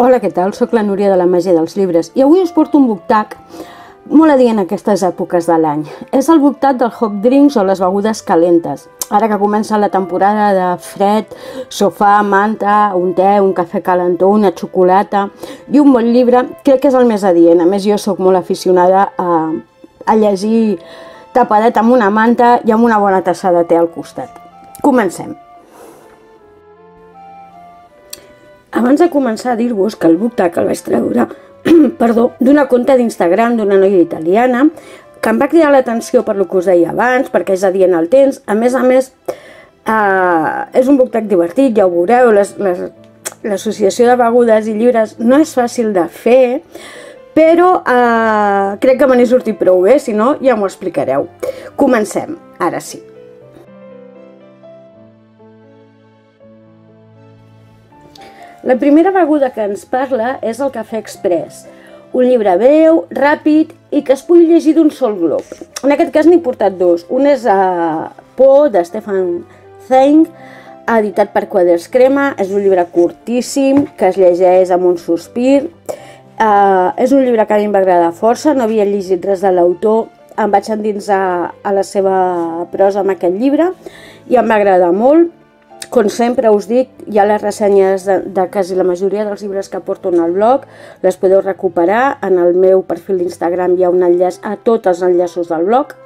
Hola, què tal? Soc la Núria de la Magia dels Llibres i avui us porto un buctac molt adient a aquestes èpoques de l'any. És el buctac del hot drinks o les begudes calentes. Ara que comença la temporada de fred, sofà, manta, un te, un cafè calentó, una xocolata i un bon llibre, crec que és el més adient. A més, jo sóc molt aficionada a, a llegir tapadet amb una manta i amb una bona tassa de te al costat. Comencem. Abans de començar a dir-vos que el book el vaig treure perdó, d'una conta d'Instagram d'una noia italiana que em va cridar l'atenció per lo que us deia abans, perquè és adient al temps. A més a més, eh, és un book divertit, ja ho veureu, l'associació de begudes i llibres no és fàcil de fer, però eh, crec que me n'he sortit prou bé, si no ja m'ho explicareu. Comencem, ara sí. La primera beguda que ens parla és el cafè express, un llibre breu, ràpid i que es pugui llegir d'un sol glob. En aquest cas n'he portat dos. Un és a uh, Po, de Stefan Zweig, editat per Quaders Crema. És un llibre curtíssim que es llegeix amb un sospir. Uh, és un llibre que a mi em va agradar força, no havia llegit res de l'autor, em vaig endinsar a la seva prosa amb aquest llibre i em va agradar molt. Com sempre us dic, hi ha les ressenyes de, de quasi la majoria dels llibres que porto en el blog, les podeu recuperar, en el meu perfil d'Instagram hi ha un enllaç a tots els enllaços del blog.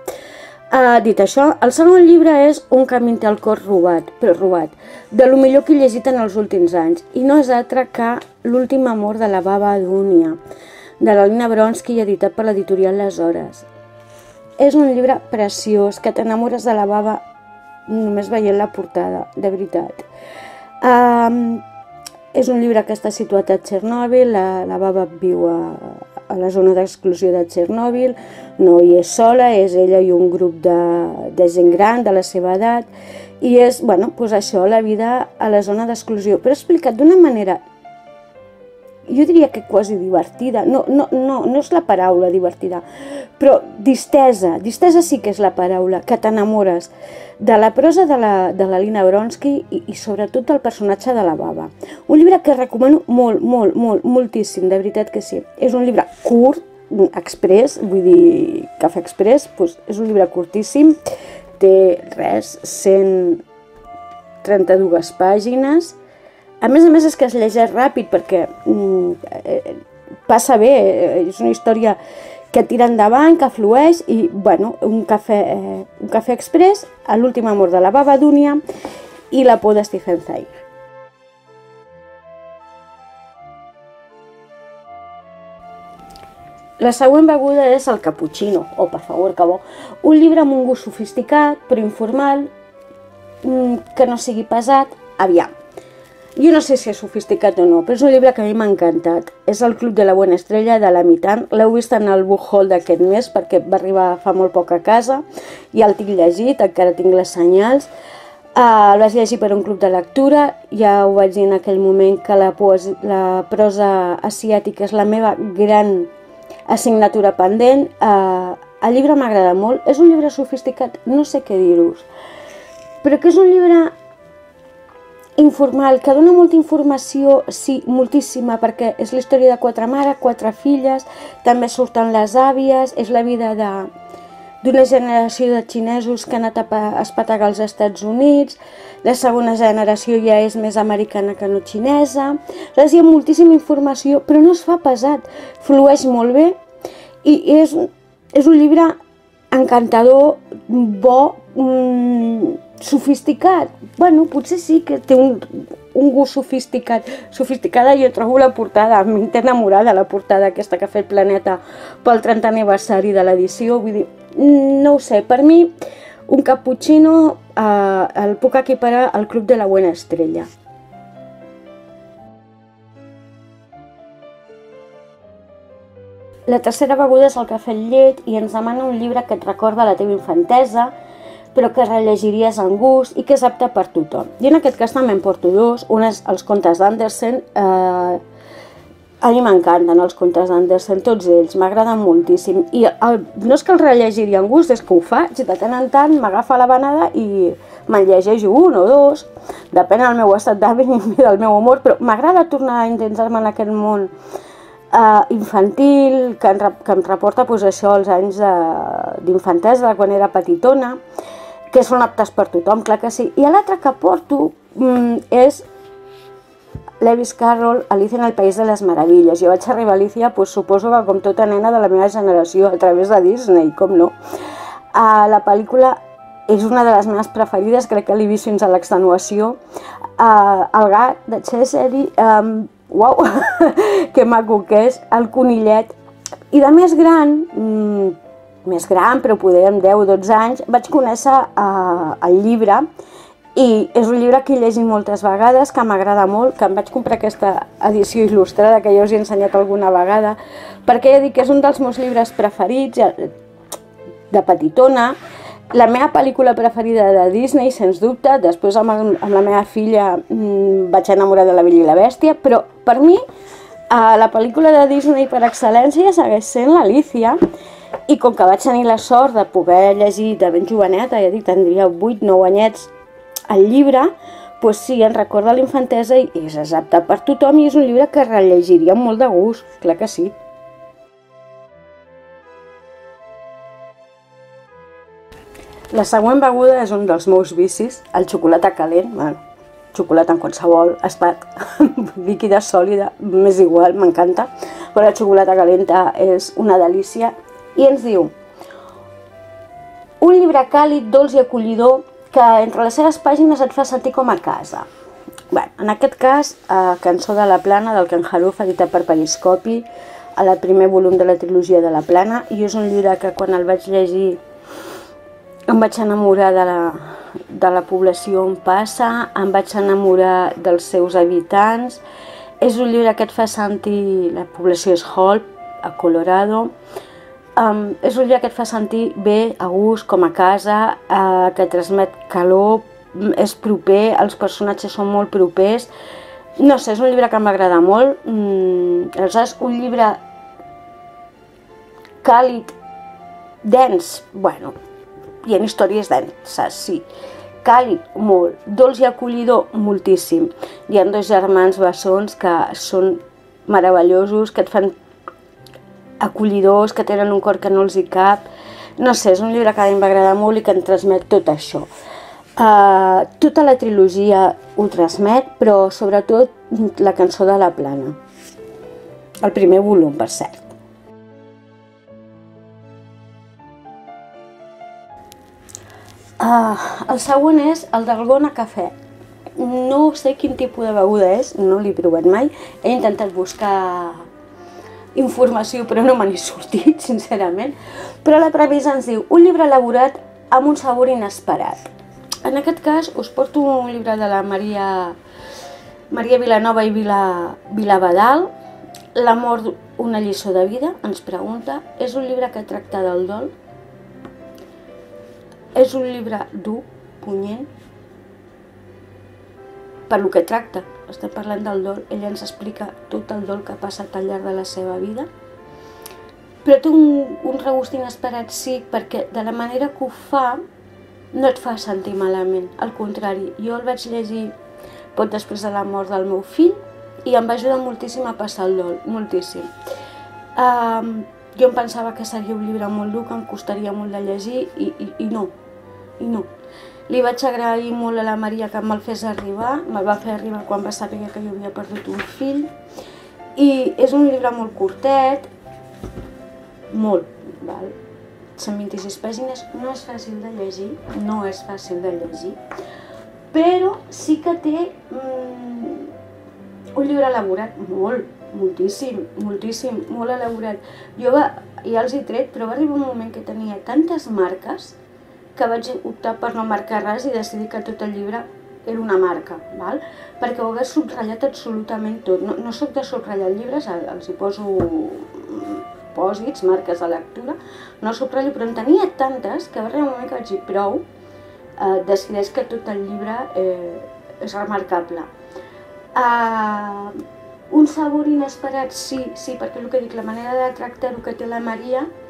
Uh, dit això, el segon llibre és Un camí té el cor robat, però robat, de lo millor que he llegit en els últims anys, i no és altre que L'últim amor de la baba Dúnia, de la Lina Bronsky, editat per l'editorial Les Hores. És un llibre preciós, que t'enamores de la baba només veient la portada, de veritat. Um, és un llibre que està situat a Txernòbil, la, la baba viu a, a la zona d'exclusió de Txernòbil, no hi és sola, és ella i un grup de, de gent gran de la seva edat, i és, bueno, pues això, la vida a la zona d'exclusió, però explicat d'una manera jo diria que quasi divertida, no, no, no, no és la paraula divertida, però distesa, distesa sí que és la paraula, que t'enamores de la prosa de la, de la Lina Bronsky i, i sobretot del personatge de la baba. Un llibre que recomano molt, molt, molt, moltíssim, de veritat que sí. És un llibre curt, express, vull dir, Cafè Express, doncs és un llibre curtíssim, té res, 132 pàgines, a més a més és que es llegeix ràpid perquè mm, eh, passa bé, eh, és una història que tira endavant, que flueix i, bueno, un cafè, eh, un cafè express, a l'últim amor de la baba Dúnia i la por de Stephen Zweig. La següent beguda és el cappuccino, o oh, per favor, que bo. Un llibre amb un gust sofisticat, però informal, mm, que no sigui pesat, aviam. Jo no sé si és sofisticat o no, però és un llibre que a mi m'ha encantat. És el Club de la Buena Estrella de la Mitant. L'heu vist en el book haul d'aquest mes perquè va arribar fa molt poc a casa. Ja el tinc llegit, encara tinc les senyals. Uh, el vaig llegir per un club de lectura, ja ho vaig dir en aquell moment que la, poesia, la prosa asiàtica és la meva gran assignatura pendent. Uh, el llibre m'agrada molt, és un llibre sofisticat, no sé què dir-vos, però que és un llibre informal, que dona molta informació, sí, moltíssima, perquè és la història de quatre mares, quatre filles, també surten les àvies, és la vida de d'una generació de xinesos que han anat a espetegar als Estats Units, la segona generació ja és més americana que no xinesa, aleshores hi ha moltíssima informació, però no es fa pesat, flueix molt bé i és, és un llibre encantador, bo, mmm, sofisticat. Bueno, potser sí que té un, un gust sofisticat. Sofisticada jo trobo la portada, m'he enamorada la portada aquesta que ha fet Planeta pel 30 aniversari de l'edició. Vull dir, no ho sé, per mi un cappuccino eh, el puc equiparar al Club de la Buena Estrella. La tercera beguda és el cafè amb llet i ens demana un llibre que et recorda la teva infantesa, però que rellegiries amb gust i que és apte per tothom. I en aquest cas també en porto dos, un és els contes d'Andersen, eh, a mi m'encanten els contes d'Andersen, tots ells, m'agraden moltíssim. I el, no és que els rellegiria amb gust, és que ho faig, de tant en tant m'agafa la banada i me'n llegeixo un o dos, depèn del meu estat d'ànim i del meu humor, però m'agrada tornar a intentar-me en aquest món uh, infantil, que que em reporta pues, això als anys d'infantesa, quan era petitona, que són aptes per tothom, clar que sí. I l'altre que porto mm, és Lewis Carroll, Alicia en el País de les Meravilles. Jo vaig arribar a Alicia, pues, suposo que com tota nena de la meva generació, a través de Disney, com no. Uh, la pel·lícula és una de les meves preferides, crec que l'he vist fins a l'extenuació. Uh, el gat de Cheseri, um, uau, que maco que és, el conillet. I de més gran, mm, més gran, però poder amb 10-12 anys, vaig conèixer uh, el llibre i és un llibre que he llegit moltes vegades, que m'agrada molt, que em vaig comprar aquesta edició il·lustrada que ja us he ensenyat alguna vegada, perquè ja dic que és un dels meus llibres preferits, de petitona, la meva pel·lícula preferida de Disney, sens dubte, després amb, el, amb la meva filla mmm, vaig enamorar de la Bella i la Bèstia, però per mi eh, la pel·lícula de Disney per excel·lència segueix sent l'Alicia, i com que vaig tenir la sort de poder llegir de ben joveneta, ja dic, tindria 8-9 anyets el llibre, doncs sí, em recorda la infantesa i és exacte per tothom i és un llibre que rellegiria amb molt de gust, clar que sí. La següent beguda és un dels meus vicis, el xocolata calent, bueno, xocolata en qualsevol estat, líquida, sòlida, m'és igual, m'encanta, però la xocolata calenta és una delícia. I ens diu, un llibre càlid, dolç i acollidor que entre les seves pàgines et fa sentir com a casa. Bé, en aquest cas, eh, Cançó de la Plana, del Ken Haruf, editat per Periscopi, a la primer volum de la trilogia de la Plana, i és un llibre que quan el vaig llegir em vaig enamorar de la, de la població on passa, em vaig enamorar dels seus habitants. És un llibre que et fa sentir... La població és Holp, a Colorado. Um, és un llibre que et fa sentir bé, a gust, com a casa, uh, que transmet calor, és proper, els personatges són molt propers. No sé, és un llibre que m'agrada molt. Mm, aleshores, un llibre càlid, dens, bueno, hi ha històries denses, sí. Càlid, molt. Dolç i acollidor, moltíssim. Hi ha dos germans bessons que són meravellosos, que et fan acollidors, que tenen un cor que no els hi cap. No sé, és un llibre que a mi m'agrada molt i que em transmet tot això. Uh, tota la trilogia ho transmet, però sobretot la cançó de la plana. El primer volum, per cert. Uh, el següent és el d'Algona Cafè. No sé quin tipus de beguda és, no l'he provat mai. He intentat buscar informació però no me n'he sortit, sincerament. Però la previsa ens diu un llibre elaborat amb un sabor inesperat. En aquest cas us porto un llibre de la Maria, Maria Vilanova i Vila, Vilavadal, L'amor, una lliçó de vida, ens pregunta. És un llibre que tracta del dol, és un llibre dur, punyent, per lo que tracta. Estem parlant del dol. Ella ens explica tot el dol que ha passat al llarg de la seva vida. Però té un, un regust inesperat, sí, perquè de la manera que ho fa no et fa sentir malament. Al contrari, jo el vaig llegir pot després de la mort del meu fill i em va ajudar moltíssim a passar el dol, moltíssim. Um, jo em pensava que seria un llibre molt dur, que em costaria molt de llegir i, i, i no, i no. Li vaig agrair molt a la Maria que me'l fes arribar, me'l va fer arribar quan va saber que jo havia perdut un fill. I és un llibre molt curtet, molt, val? 126 pàgines, no és fàcil de llegir, no és fàcil de llegir, però sí que té mm, un llibre elaborat molt, moltíssim, moltíssim, molt elaborat. Jo va, ja els he tret, però va arribar un moment que tenia tantes marques que vaig optar per no marcar res i decidir que tot el llibre era una marca, val? perquè ho hagués subratllat absolutament tot. No, no sóc de subratllar llibres, els hi poso pòsits, marques de lectura, no subratllo, però en tenia tantes que va arribar un moment que vaig dir prou, eh, decideix que tot el llibre eh, és remarcable. Uh, un sabor inesperat, sí, sí, perquè el que dic, la manera de tractar-ho que té la Maria, mm,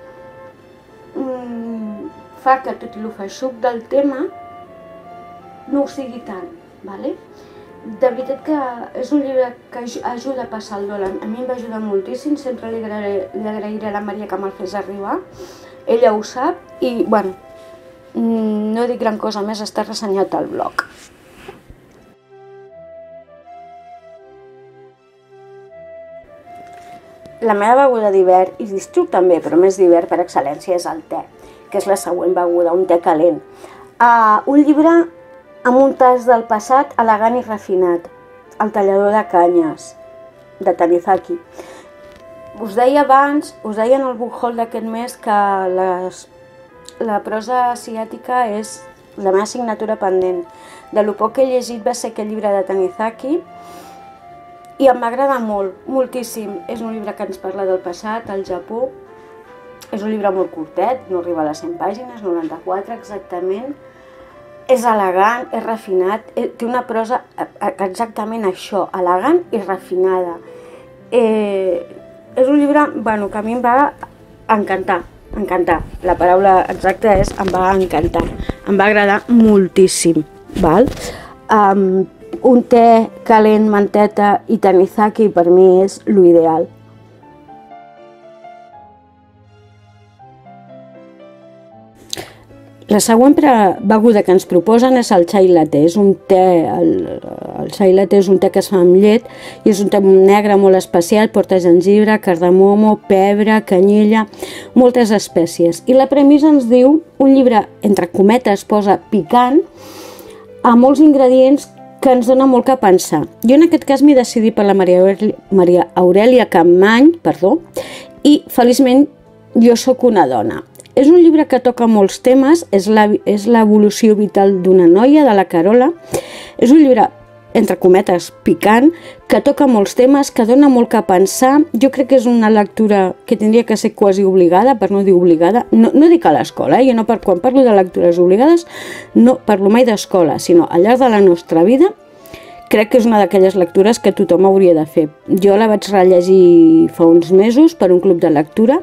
fa que tot i el feixuc del tema no ho sigui tant, ¿vale? De veritat que és un llibre que ajuda a passar el dol. A mi em va ajudar moltíssim, sempre li agrairé, li agrairé a la Maria que me'l fes arribar. Ella ho sap i, bueno, mm, no dic gran cosa més, està ressenyat al blog. La meva beguda d'hivern i d'estiu també, però més d'hivern per excel·lència, és el te, que és la següent beguda, un te calent. Uh, un llibre amb un tas del passat elegant i refinat, El tallador de canyes, de Tanizaki. Us deia abans, us deia en el haul d'aquest mes que les, la prosa asiàtica és la meva assignatura pendent. De lo poc que he llegit va ser aquest llibre de Tanizaki, i em va agradar molt, moltíssim. És un llibre que ens parla del passat, al Japó. És un llibre molt curtet, no arriba a les 100 pàgines, 94 exactament. És elegant, és refinat, eh, té una prosa eh, exactament això, elegant i refinada. Eh, és un llibre bueno, que a mi em va encantar, encantar. La paraula exacta és em va encantar, em va agradar moltíssim. Val? Um, un té calent, manteta i tanizaki per mi és l'ideal. La següent beguda que ens proposen és el chai latte. És un té, el, el chai latte és un té que es fa amb llet i és un té negre molt especial, porta gengibre, cardamomo, pebre, canyella, moltes espècies. I la premissa ens diu, un llibre, entre cometes, posa picant, a molts ingredients que ens dona molt que pensar. Jo en aquest cas m'he decidit per la Maria Aurelia, Maria Aurelia Campmany, perdó, i feliçment jo sóc una dona. És un llibre que toca molts temes, és l'evolució vital d'una noia, de la Carola. És un llibre entre cometes, picant, que toca molts temes, que dona molt que pensar. Jo crec que és una lectura que tindria que ser quasi obligada, per no dir obligada. No, no dic a l'escola, eh? jo no per, quan parlo de lectures obligades no parlo mai d'escola, sinó al llarg de la nostra vida crec que és una d'aquelles lectures que tothom hauria de fer. Jo la vaig rellegir fa uns mesos per un club de lectura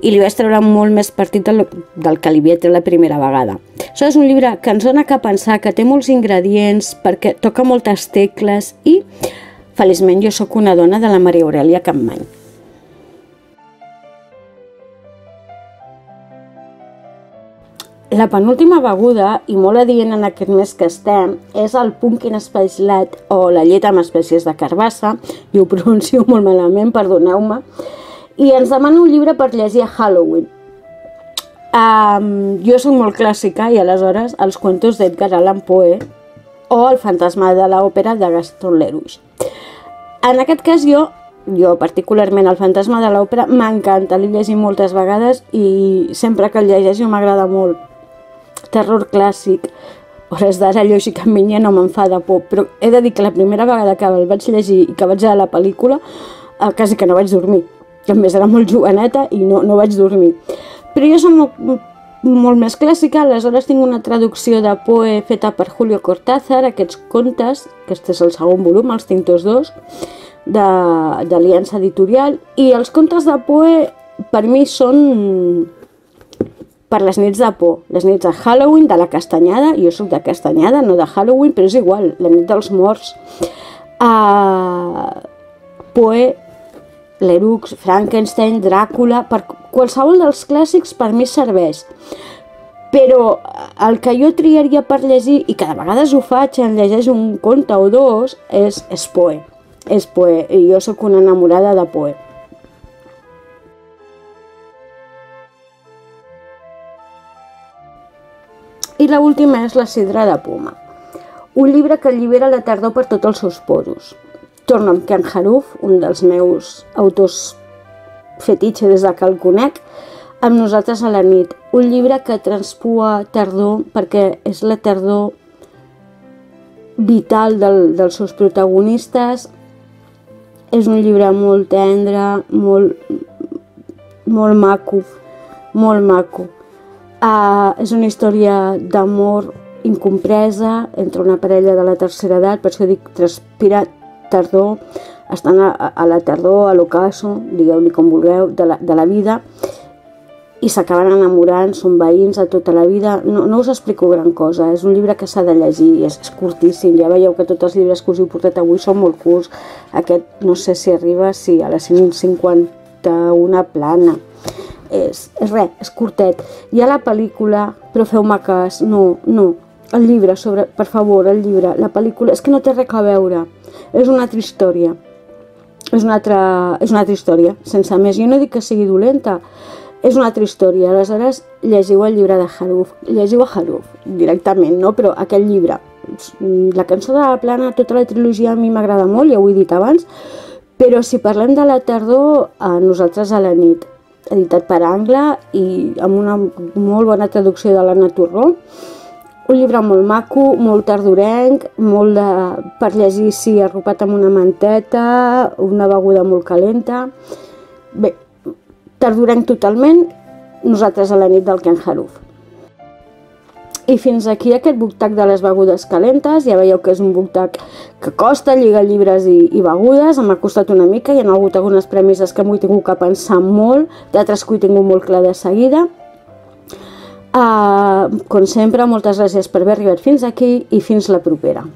i li vaig treure molt més partit del, del que li havia tret la primera vegada. Això és un llibre que ens dona que pensar, que té molts ingredients, perquè toca moltes tecles i, feliçment, jo sóc una dona de la Maria Aurelia Campmany. La penúltima beguda, i molt adient en aquest mes que estem, és el Pumpkin Spice Latte o la llet amb espècies de carbassa, i ho pronuncio molt malament, perdoneu-me, i ens demana un llibre per llegir a Halloween. Um, jo soc molt clàssica i aleshores els cuentos d'Edgar Allan Poe o El fantasma de l'òpera de Gaston Lerouge. En aquest cas jo, jo particularment el fantasma de l'òpera m'encanta, l'he llegit moltes vegades i sempre que el llegeixo m'agrada molt terror clàssic, hores d'ara lògicament ja no me'n fa de por, però he de dir que la primera vegada que el vaig llegir i que vaig a la pel·lícula, eh, quasi que no vaig dormir, a més era molt joveneta i no, no vaig dormir. Però jo som molt, molt més clàssica, aleshores tinc una traducció de Poe feta per Julio Cortázar, aquests contes, que este és el segon volum, els tinc tots dos, d'Aliança Editorial, i els contes de Poe per mi són per les nits de por, les nits de Halloween, de la castanyada, jo sóc de castanyada, no de Halloween, però és igual, la nit dels morts. Uh, Poe, Leroux, Frankenstein, Dràcula, per qualsevol dels clàssics per mi serveix. Però el que jo triaria per llegir, i de vegades ho faig, en llegeix un conte o dos, és, és Poe. És Poe, i jo sóc una enamorada de Poe. I la última és La Cidra de Puma, un llibre que allibera la tardor per tots els seus poros. Torno amb Ken Haruf, un dels meus autors fetitxe des de que el conec, amb nosaltres a la nit. Un llibre que transpua tardor perquè és la tardor vital del, dels seus protagonistes. És un llibre molt tendre, molt, molt maco, molt maco. Uh, és una història d'amor incompresa entre una parella de la tercera edat, per això dic transpira tardor, estan a, a la tardor, a l'ocaso, digueu-li com vulgueu, de la, de la vida, i s'acaben enamorant, són veïns de tota la vida. No, no us explico gran cosa, és un llibre que s'ha de llegir, és, és curtíssim, ja veieu que tots els llibres que us he portat avui són molt curts. Aquest no sé si arriba sí, a la 151 plana. És, és res, és curtet. Hi ha la pel·lícula, però feu-me cas, no, no. El llibre, sobre, per favor, el llibre, la pel·lícula, és que no té res a veure. És una altra història. És una altra, és una altra història, sense més. Jo no dic que sigui dolenta, és una altra història. Aleshores, llegiu el llibre de Haruf. Llegiu a Haruf, directament, no? Però aquell llibre, la cançó de la plana, tota la trilogia a mi m'agrada molt, ja ho he dit abans, però si parlem de la tardor, a nosaltres a la nit, editat per Angla i amb una molt bona traducció de l'Anna Torró, un llibre molt maco, molt tardorenc, molt de, per llegir, sí, arropat amb una manteta, una beguda molt calenta. Bé, tardorenc totalment, nosaltres a la nit del Ken Haruf. I fins aquí aquest buctac de les begudes calentes, ja veieu que és un buctac que costa lligar llibres i, i begudes, m'ha costat una mica, hi ha hagut algunes premisses que m'ho he tingut que pensar molt, d'altres que ho he tingut molt clar de seguida. Uh, com sempre, moltes gràcies per haver arribat fins aquí i fins la propera.